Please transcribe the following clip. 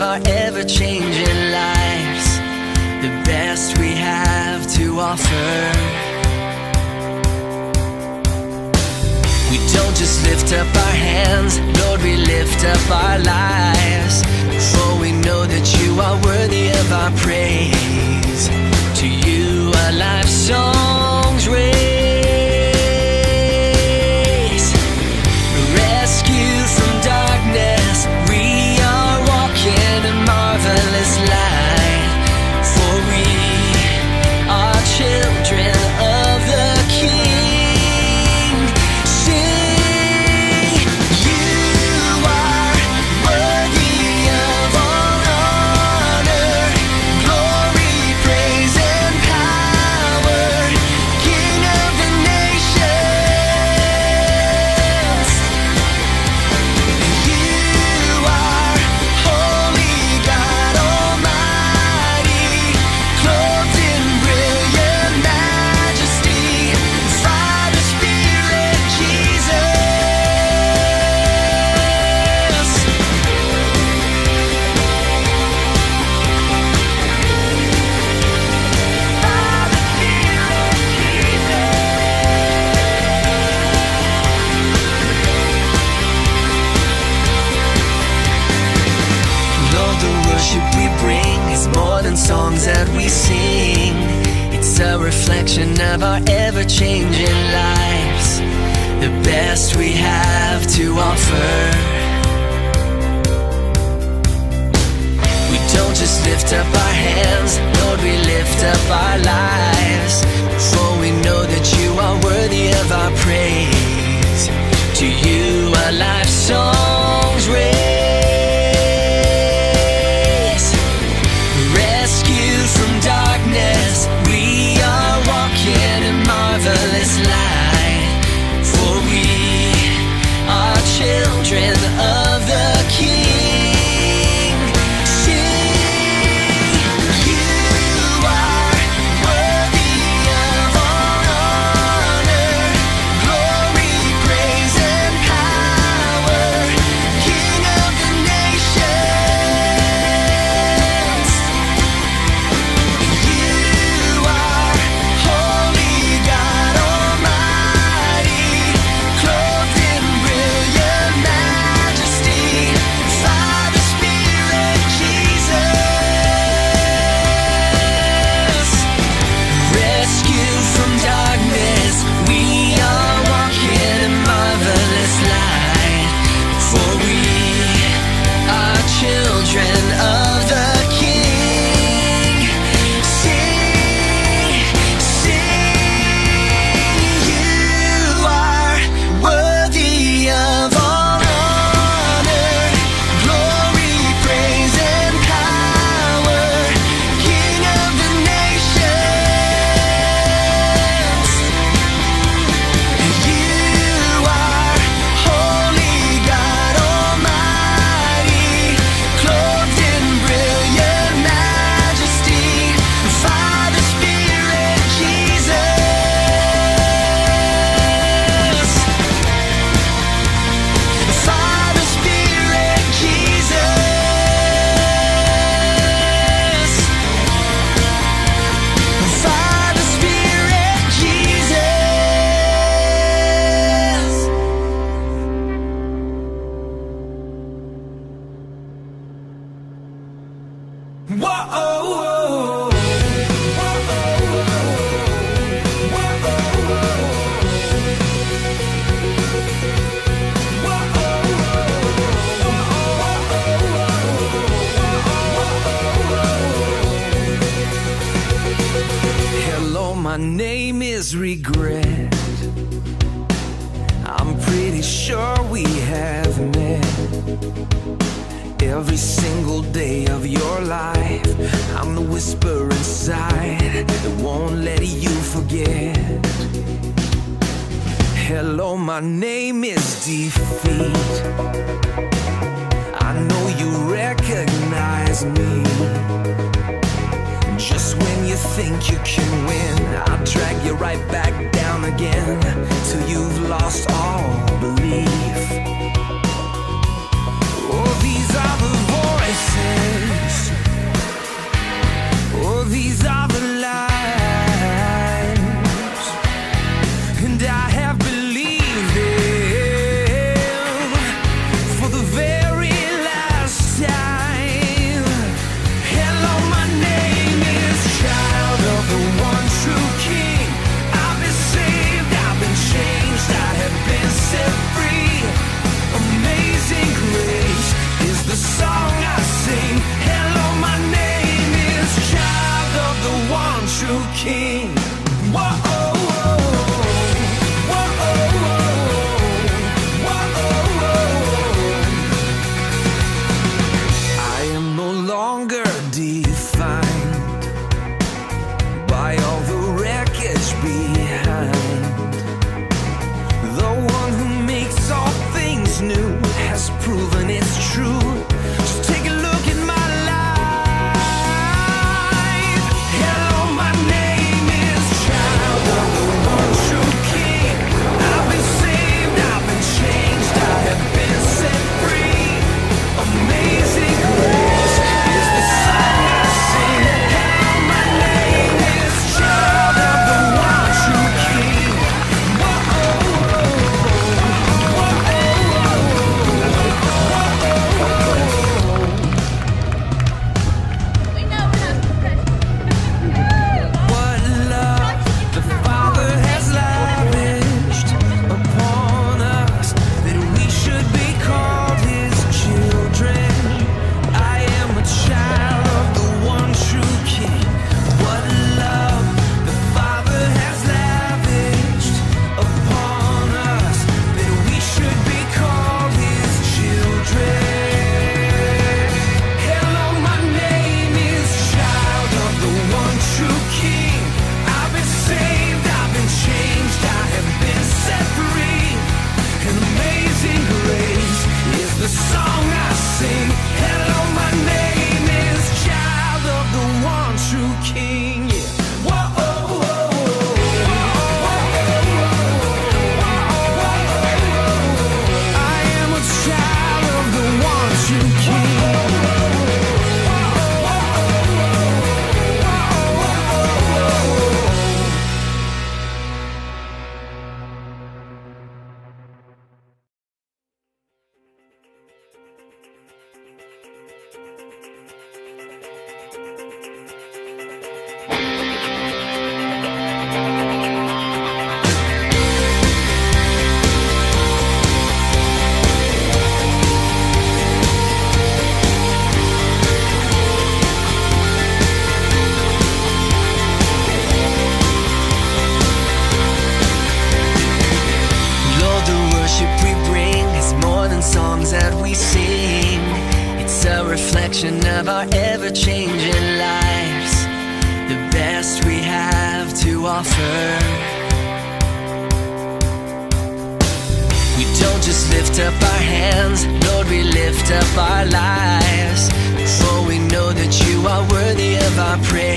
of our ever changing lives, the best we have to offer. We don't just lift up our hands, Lord, we lift up our lives. For we know that you are worthy of our praise. Worship we bring is more than songs that we sing. It's a reflection of our ever changing lives, the best we have to offer. We don't just lift up our hands, Lord, we lift up our lives. Every single day of your life, I'm the whisper inside that won't let you forget. Hello, my name is Defeat. I know you recognize me. Just when you think you can win, I'll drag you right back down again till you've lost all belief. king. Whoa. reflection of our ever-changing lives. The best we have to offer. We don't just lift up our hands Lord, we lift up our lives. For we know that you are worthy of our praise.